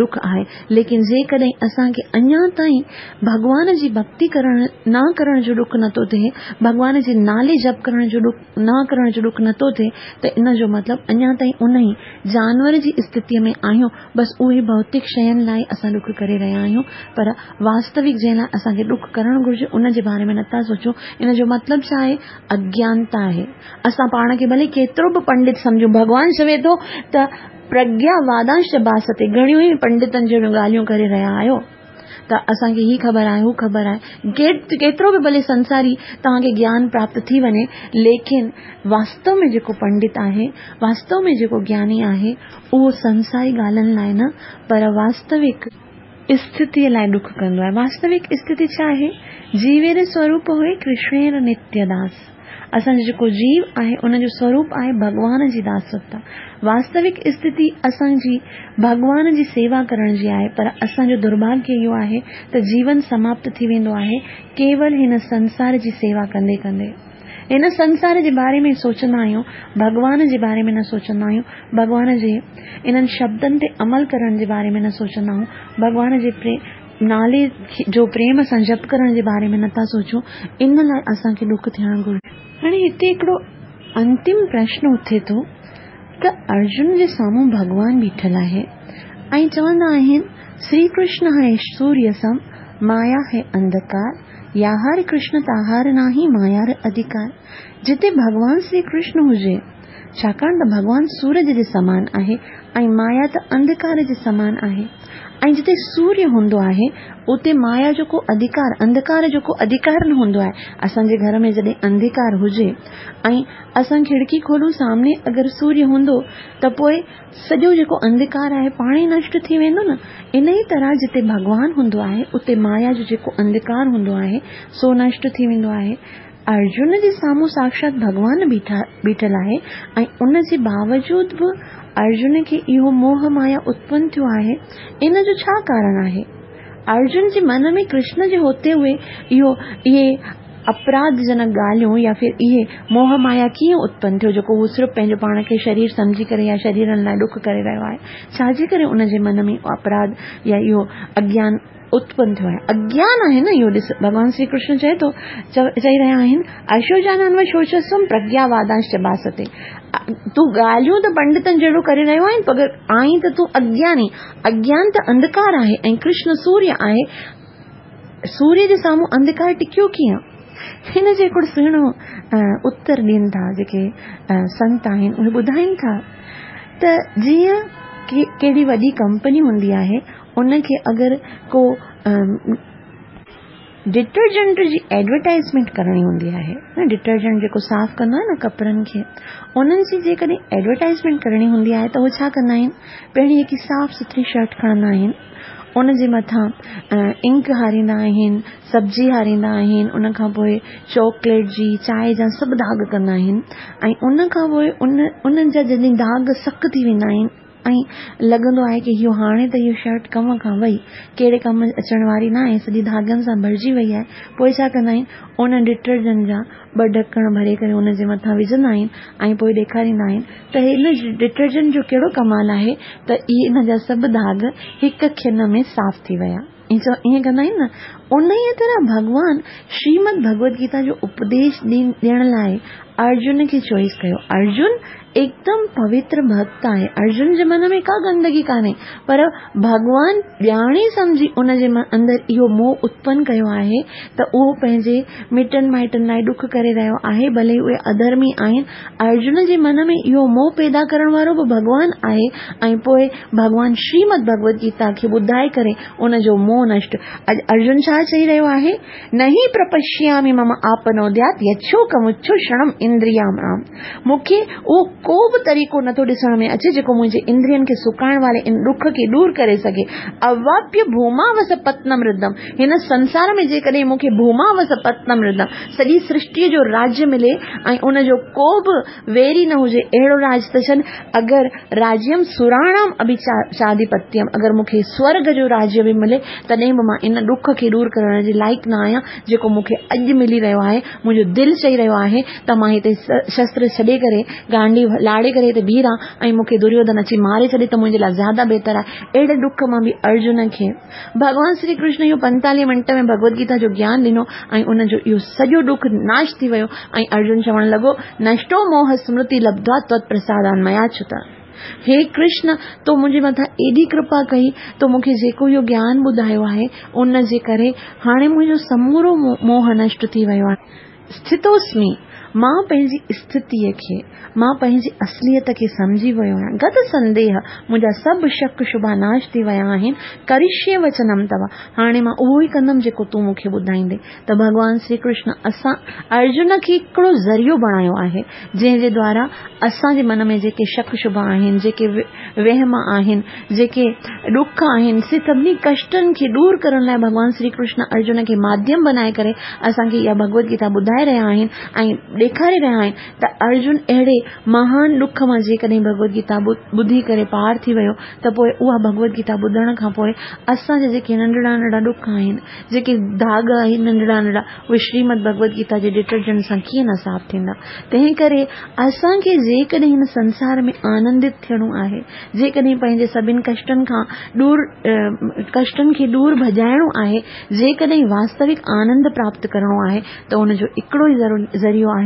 ॾुख आहे। लेकिन जेकॾहिं असांखे अञा ताईं भॻवान जी भक्ति करण, न करण जो ॾुख नथो थिए भॻवान जे नाले जप करण जो ॾुख न करण जो ॾुख नथो थिए, त इन जो मतिलबु अञा ताईं उन ई जानवर जी स्थितीअ में आहियूं। बसि उहे भौतिक शयुनि लाइ असां ॾुख करे रहिया आहियूं, पर वास्तविक जंहिं लाइ असांखे ॾुख करणु घुर्जे, उन जे बारे में नथा सोचूं। इन जो मतिलबु छा अज्ञानता आहे असां पाण खे भले केतिरो बि पंडित सम्झूं भॻवानु चवे त प्रज्ञा वादांश बासते घणियूं ई पंडितनि जहिड़ियूं ॻाल्हियूं करे रहिया आहियो त असांखे ही ख़बर आहे हू ख़बर आहे केतिरो बि भले संसारी तव्हांखे ज्ञान प्राप्त थी वञे लेकिन वास्तव में जेको पंडित आहे, वास्तव में जेको ज्ञानी उहो संसारी लाइ न, पर वास्तविक स्थितीअ लाइ ॾुख कंदो आहे वास्तविक स्थिति आहे जीवेर स्वरूप हुए, कृष्णेर नित्यदास असांजो जेको जीव आहे उन जो स्वरूप आहे भॻवान जी दासता वास्तविक स्थिति, असांजी भॻवान जी सेवा करण जी आहे पर असांजो दुर्भाग्य इहो आहे त जीवन समाप्त थी वेंदो आहे केवल हिन संसार जी सेवा कंदे कंदे इन संसार जे बारे में सोचंदा आहियूं भॻवान जे बारे में न सोचंदा आहियूं भॻवान जे इन्हनि शब्दनि ते अमल करण जे बारे में न सोचंदा आहियूं भॻवान जे प्रेम नाले जो प्रेम सां जप करण जे बारे में नथा सोचूं, इन लाइ असांखे ॾुख थियणु घुरिजे। हाणे हिते अंतिम प्रश्न थो, त अर्जुन जे साम्हूं भॻवानु बीठल आहे, ऐं चवंदा श्री कृष्ण है सूर्य सम, माया है अंधकार हर कृष्ण ताहार नाही, मायार अधिकार. जिते भगवान श्री कृष्ण हुजे छाकाणि त भगवान सूरज जे समान आहे ऐं माया त अंधकार जे समान आहे. ऐं जिते सूर्य हूंदो आहे, उते माया जो को अधिकार, अंधकार जो को अधिकार न हूंदो आहे। असांजे घर में जॾहिं अंधकार हुजे, ऐं असां खिड़की खोलूं, सामने अगरि सूर्य हूंदो, त पोइ सॼो जेको अंधकार आहे, पाण ई नष्ट थी वेंदो न। इन ई तरह जिते भॻवान हूंदो आहे, उते माया जो जेको अंधकार हूंदो आहे, सो नष्ट थी वेंदो आहे। अर्जुन जे साम्हूं साक्षात भॻवान बीठा, बीठल आहे, ऐं उन जे बावजूद बि अर्जुन के इहो मोह माया उत्पन्न थो आहे, इन जो छा कारण आहे? अर्जुन जे मन में कृष्ण जे होते हुए इहो अपराध जनक ॻाल्हियूं या फिर ये मोह माया कीअं उत्पन्न थो जेको हू सिर्फ़ु पंहिंजो पाण खे शरीर समझी करे या शरीर लाइ ॾुख करे रहियो आहे? छाजे करे उन जे मन में अपराध या इहो अज्ञान उत्पन्न थियो आहे अज्ञान आहे न इहो ॾिस भॻवान श्री कृष्ण चए थो चई रहिया आहिनि। अशोजानन व शोचस्वम प्रज्ञावादांश बासते तूं ॻाल्हियूं त पंडितनि जहिड़ो करे रहियो आहीं पर आहीं त तूं अज्ञानी। अज्ञान त अंधकार आहे, ऐं कृष्ण सूर्य आहे। सूर्य जे साम्हूं अंधकार टिकियो कीअं? हिन जो हिकिड़ो सुहिणो उत्तर ॾियनि था जेके संत आहिनि, उहे ॿुधाइनि था त जीअं कहिड़ी वॾी कंपनी हूंदी आहे उनखे अगरि को डिटर्जेंट जी एडवर्टाइज़मेंट करणी हूंदी आहे न डिटर्जेंट जेको साफ़ कंदो आहे न कपिड़नि खे उन्हनि जी जेकॾहिं एडवर्टाइज़मेंट करणी हूंदी आहे त उहे छा कंदा आहिनि साफ़ सुथरी शर्ट खणंदा उन जे मथां इंक हारींदा सब्ज़ी हारींदा उन चॉकलेट जी चांहि जा सभु दाग कंदा उन उन जा जॾहिं दाग सख़्तु थी वेंदा ऐं लॻंदो आहे की इहो हाणे त शर्ट कम खां वई कहिड़े कम वारी न आहे सॼी धागनि सां भरिजी वई आहे। पोइ उन डिटर्जेंट जा ॿ ढकण भरे करे मथां विझंदा आहिनि ऐं पोइ ॾेखारींदा त डिटर्जेंट जो कहिड़ो कमाल आहे, त इहे इन जा सभु दाग हिकु खिन में साफ़ थी विया। ईअं कंदा न? उन ई तरह भॻवान श्रीमद भगवत गीता जो उपदेश ॾियण लाइ अर्जुन खे चॉइस कयो। अर्जुन एकदम पवित्र भक्त आहे अर्जुन जे मन में का गंदगी कान्हे पर भॻवान ॼाणे सम्झी उन अंदरि इहो मोह उत्पन्न कयो आहे त उहो पंहिंजे मिटनि माइटनि लाइ ॾुख करे रहियो आहे। भले उहे अधर्मी आहिनि, अर्जुन जे मन में इहो मोह पैदा करण वारो बि भॻवान भॻवान श्रीमद भगवत गीता खे ॿुधाए करे उन मोह नष्ट। अर्जुन छा चई रहियो आहे? न ई प्रपश्यामी मम आपनोद्यात यच्छो कमुच्छो क्षणम इंद्रियाम राम को बि तरीक़ो नथो ॾिसण में अचे, जेको मुंहिंजे इंद्रियनि खे सुकाइण वारे इन ॾुख खे दूर करे सघे। अवाप्य भूमावस पत्नम रिदम हिन संसार में जेकॾहिं मूंखे भूमावस पत्नम रिदम सॼी सृष्टिअ जो राज्य मिले उन जो को वेरी न हुजे, अहिड़ो राज त छॾ। अगरि राज्यम सुराणाम अगरि मूंखे स्वर्ग जो राज्य बि मिले माँ इन ॾुख खे दूर करण जे लाइक़ न आहियाँ, जेको मूंखे अॼु मिली रहियो आहे, मुंहिंजो दिलि चई रहियो आहे, त माँ शस्त्र करे गांडी लाड़े करे ऐं मूंखे दुर्योधन अची मारे छॾे त लाइ ज़्यादा बहितर आहे। अहिड़े ॾुख माँ बि अर्जुन खे। भॻवान श्री कृष्ण इहो पंतालीह मिंट में भगवत गीता जो ज्ञान ॾिनो, ऐं सॼो ॾुख नाश थी वियो अर्जुन चवणु लॻो, नष्टो मोह स्मृति लब्धा त्वत प्रसादान मया छुत हे कृष्ण तो मुंहिंजे मथां एॾी कृपा कई तो मूंखे जेको इहो ज्ञान ॿुधायो आहे, उन जे करे समूरो मोह नष्ट थी वियो आहे। स्थितोस्मी। माँ पंहिंजी स्थितीअ खे, माँ पंहिंजी असलियत खे सम्झी वियो आहियाँ। गत संदेह मुंहिंजा सभु शक शुभा नाश थी विया आहिनि। करिष्य वचनम अथव हाणे माँ उहो ई कंदमि जेको तूं मूंखे ॿुधाईंदे। त भॻवान श्री कृष्ण असां अर्जुन खे हिकिड़ो ज़रियो बणायो आहे, जंहिंजे द्वारा असांजे मन में जेके शक शुभा आहिनि, जेके वहम आहिनि, जेके ॾुख आहिनि, से सभिनी कष्टनि खे दूर करण लाइ भॻवान श्री कृष्ण अर्जुन खे माध्यम बनाए करे असांखे इहा भगवत गीता ॿुधाए रहिया आहिनि। ऐं ॾेखारे रहिया आहिनि त अर्जुन अहिड़े महान ॾुख माँ जेकॾहिं भगवत गीता ॿुधी करे पार थी वियो, त पोइ उहा भगवत गीता ॿुधण खां पोइ असांजा जेके नंढड़ा नंढड़ा ॾुख आहिनि, जेके दाग आहिनि नंढड़ा नंढड़ा, उहे श्रीमद भगवत गीता जे डिटर्जेंट सां कीअं न साफ़ थींदा? तंहिं करे असांखे जेकॾहिं हिन संसार में आनंदित थियणो आहे, जेकॾहिं पंहिंजे सभिनि कष्टनि खां दूर कष्टनि खे दूर भॼाइणो आहे, जेकॾहिं वास्तविक आनंद प्राप्त करणो आहे, त उनजो हिकिड़ो ई ज़रियो आहे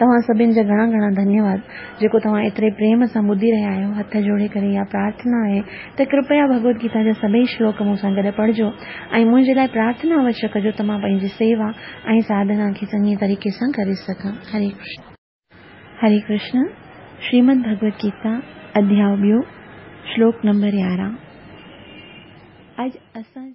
तव्हां सभिनि जा घणा घणा धन्यवाद। जेको तव्हां एतिरे प्रेम सां ॿुधी रहिया आहियो, हथ जोड़े करे इहा प्रार्थना आहे, त कृपया भगवत गीता जा सभई श्लोक मूं सां गॾु पढ़जो मुंहिंजे लाइ प्रार्थना अवश्य कजो त पंहिंजी सेवा ऐं साधना खे चङी तरीक़े सां करे सघां। हरे कृष्ण। हरे कृष्ण। श्रीमद भगवत गीता, अध्याय श्लोक नंबर यारहं। अॼु असां